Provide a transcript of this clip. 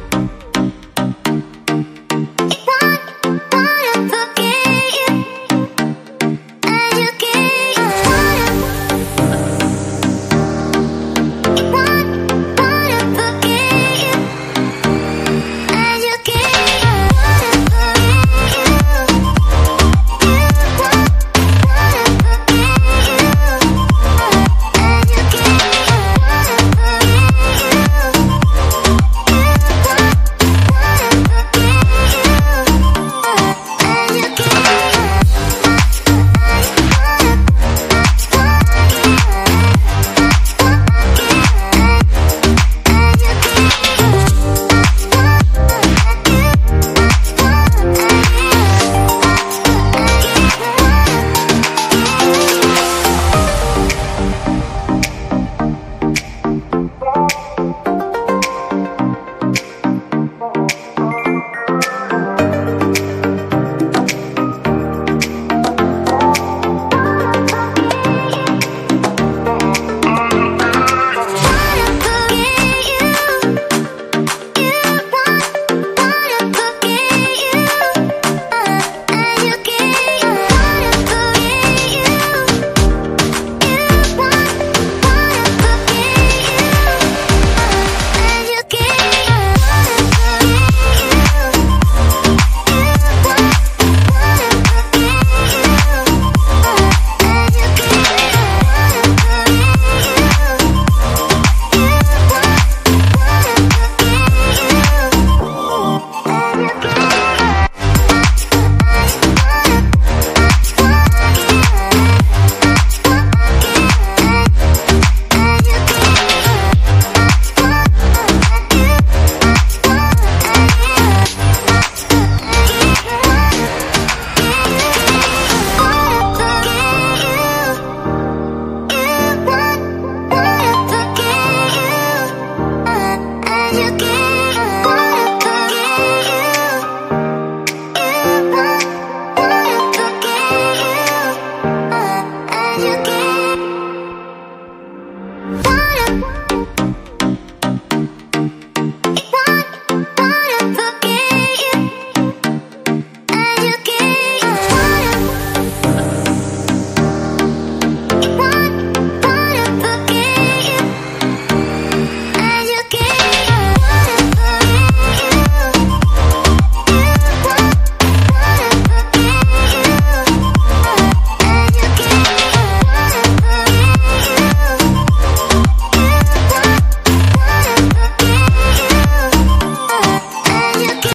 you